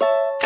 you